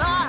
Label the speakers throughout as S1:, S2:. S1: Ah!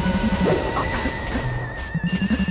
S1: 当たる